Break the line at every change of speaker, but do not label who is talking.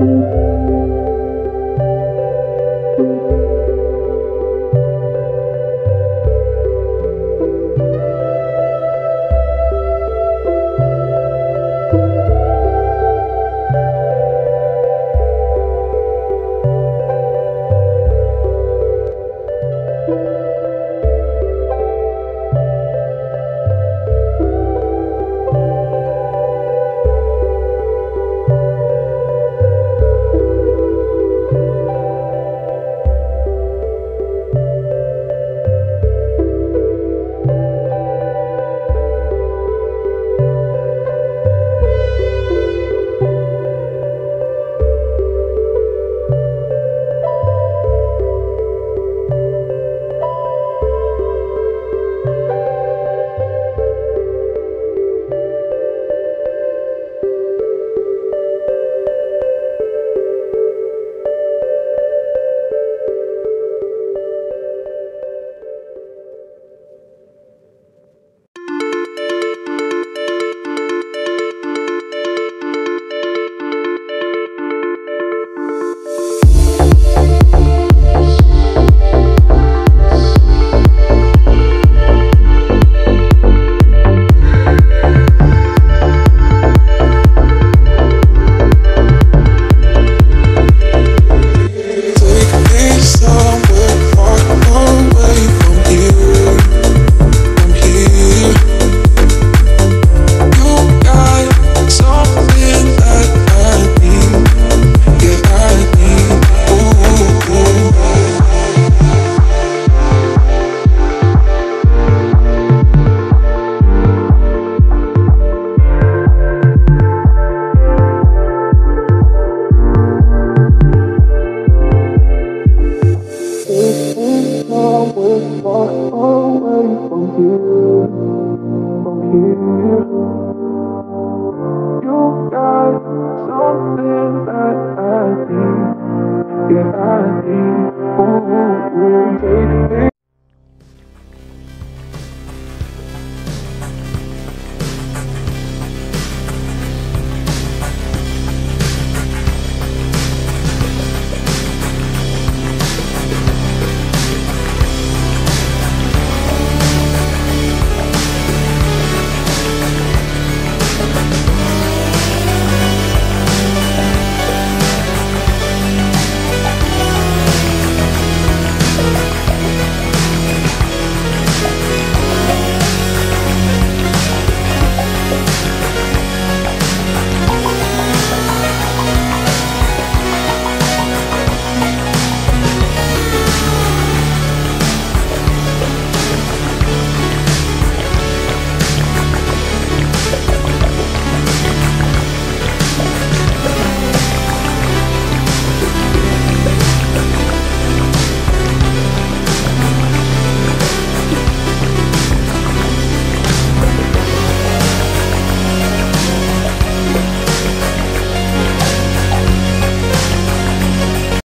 you